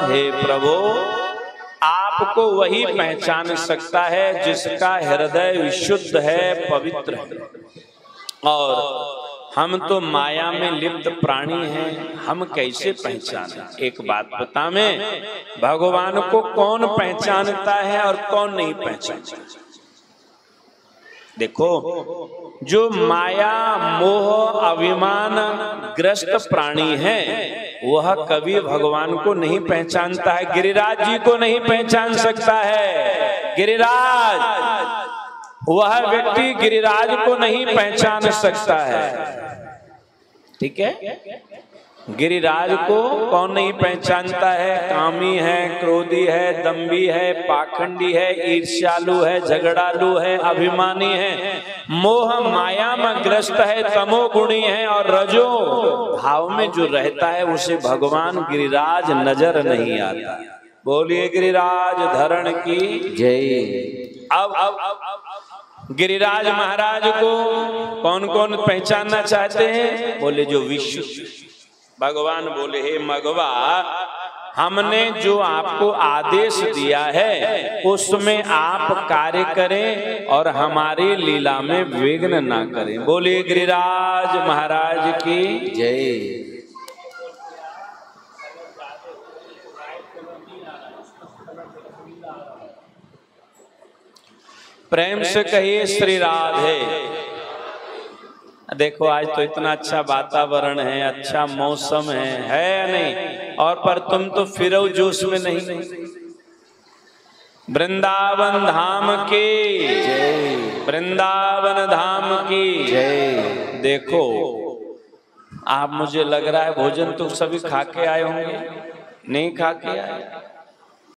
हे प्रभु, आपको वही पहचान सकता है जिसका हृदय विशुद्ध है, पवित्र है। और हम तो माया में लिप्त प्राणी हैं, हम कैसे पहचाने? एक बात बता में भगवान को कौन पहचानता है और कौन नहीं पहचानता? देखो, जो माया, मोह, अभिमान ग्रस्त प्राणी है, वह कभी भगवान को नहीं पहचानता है, गिरिराज जी को नहीं पहचान सकता है। गिरिराज, वह व्यक्ति गिरिराज को नहीं पहचान सकता है। ठीक है? गिरिराज को कौन नहीं पहचानता है? कामी है, क्रोधी है दम्बी है, पाखंडी है, ईर्ष्यालु है, झगड़ालु है, अभिमानी है। मोह माया में ग्रस्त है, तमोगुणी है और रजो भाव में जो रहता है, उसे भगवान गिरिराज नज़र नहीं आता। बोलिए गिरिराज, धरण की जय। अब अब गिरिराज महाराज को कौन कौन पहचानना चाहते हैं? बोले, जो विश्व। भगवान बोले हे मगवा हमने जो आपको आदेश दिया है उसमें आप कार्य करें और हमारी लीला में विघ्न ना करें। बोले गिरिराज महाराज की जय। प्रेम से कहिए श्री राधे। देखो, आज तो इतना अच्छा वातावरण है अच्छा मौसम है है नहीं? और पर तुम तो फिरो जोश में नहीं। वृंदावन धाम की वृंदावन धाम की देखो, आप मुझे लग रहा है भोजन तो सभी खा के आए होंगे। नहीं खा के आए?